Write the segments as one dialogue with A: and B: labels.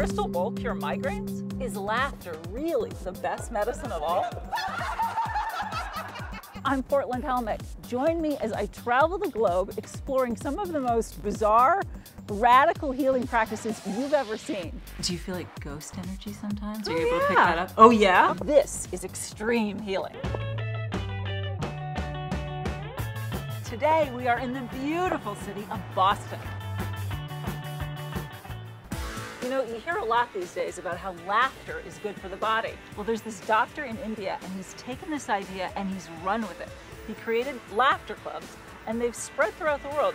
A: crystal bowl cure migraines? Is laughter really the best medicine of all? I'm Portland Helmich. Join me as I travel the globe exploring some of the most bizarre, radical healing practices you've ever seen.
B: Do you feel like ghost energy sometimes? Are
A: Oh,
B: you able to pick
A: yeah.
B: that up? Oh yeah?
A: This is extreme healing. Today we are in the beautiful city of Boston. You know, you hear a lot these days about how laughter is good for the body. Well, there's this doctor in India, and he's taken this idea and he's run with it. He created laughter clubs, and they've spread throughout the world.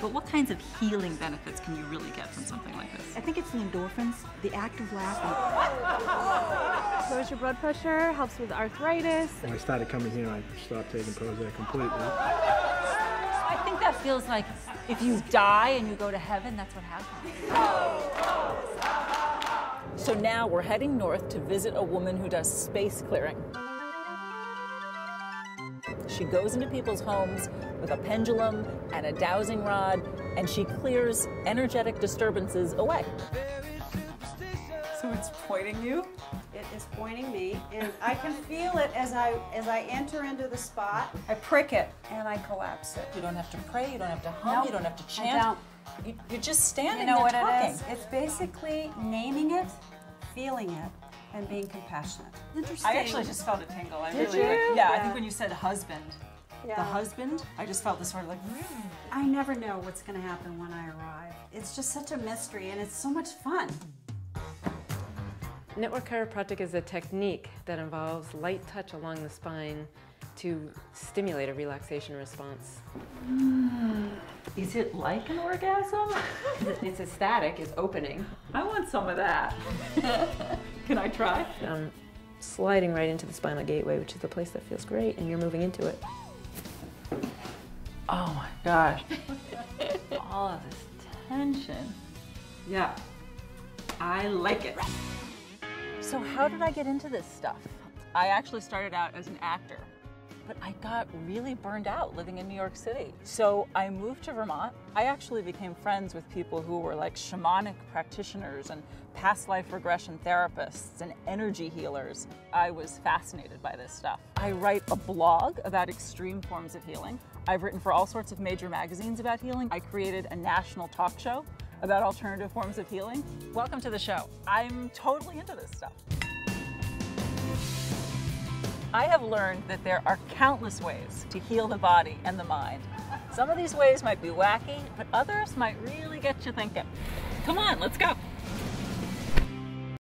B: But what kinds of healing benefits can you really get from something like this?
C: I think it's the endorphins, the act of laughing.
D: lowers your blood pressure, helps with arthritis.
E: When I started coming here, I stopped taking Prozac completely.
B: I think that feels like if you die and you go to heaven, that's what happens.
A: So now we're heading north to visit a woman who does space clearing. She goes into people's homes with a pendulum and a dowsing rod, and she clears energetic disturbances away.
B: So it's pointing you?
F: It is pointing me, and I can feel it as I as I enter into the spot. I prick it and I collapse it.
A: You don't have to pray, you don't have to hum,
F: Nope,
A: you don't have to
F: I
A: chant.
F: don't.
A: You, you're just standing
F: You know what
A: talking.
F: it is? It's basically naming it, feeling it, and being compassionate. Interesting.
B: I actually just felt a tingle. I
F: Did
B: really like-
F: you?
B: yeah, I think when you said husband, the husband, I just felt this sort of like hmm.
F: I never know what's going to happen when I arrive. It's just such a mystery, and it's so much fun.
G: Network chiropractic is a technique that involves light touch along the spine to stimulate a relaxation response. Mm.
A: Is it like an orgasm?
G: It's a static, it's opening.
A: I want some of that. Can I try?
G: I'm sliding right into the spinal gateway, which is the place that feels great, and you're moving into it.
A: Oh my gosh. All of this tension.
B: Yeah. I like it.
A: So, how did I get into this stuff? I actually started out as an actor, but I got really burned out living in New York City. So, I moved to Vermont. I actually became friends with people who were like shamanic practitioners and past life regression therapists and energy healers. I was fascinated by this stuff. I write a blog about extreme forms of healing. I've written for all sorts of major magazines about healing. I created a national talk show about alternative forms of healing. Welcome to the show. I'm totally into this stuff. I have learned that there are countless ways to heal the body and the mind. Some of these ways might be wacky, but others might really get you thinking. Come on, let's go.